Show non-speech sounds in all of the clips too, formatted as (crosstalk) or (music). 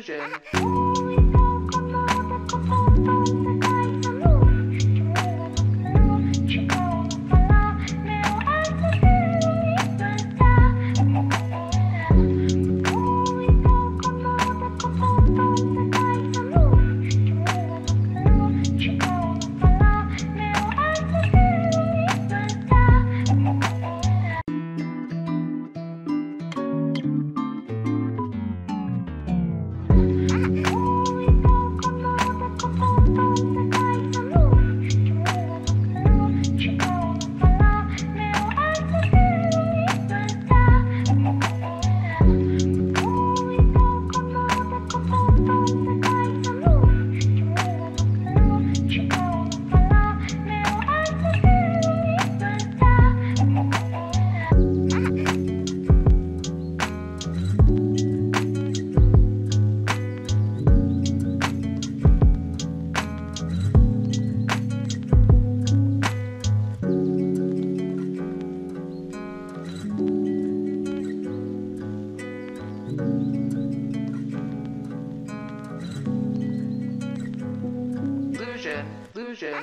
conclusion. Illusion.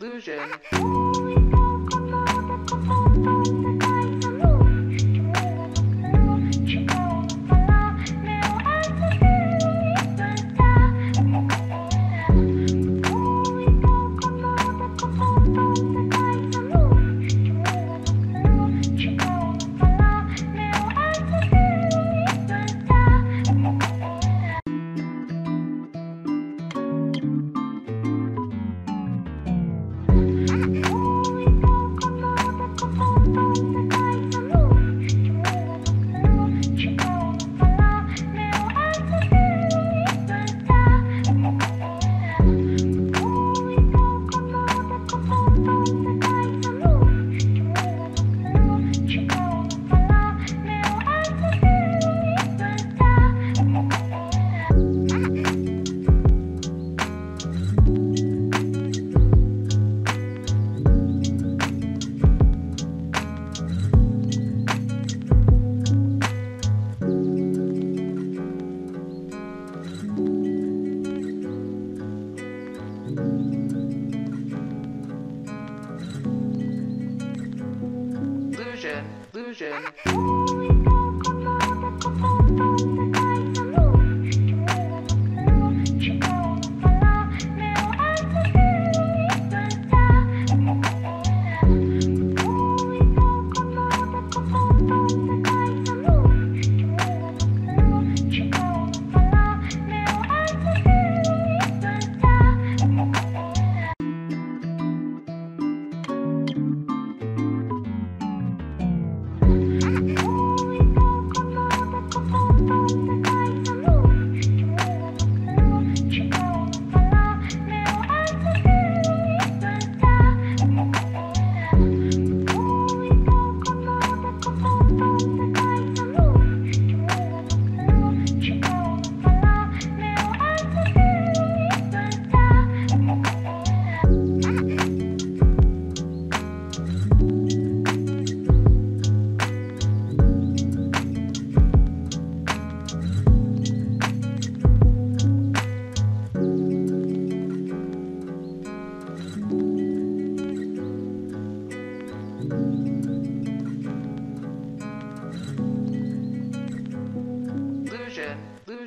Illusion. Thank (laughs)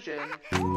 conclusion.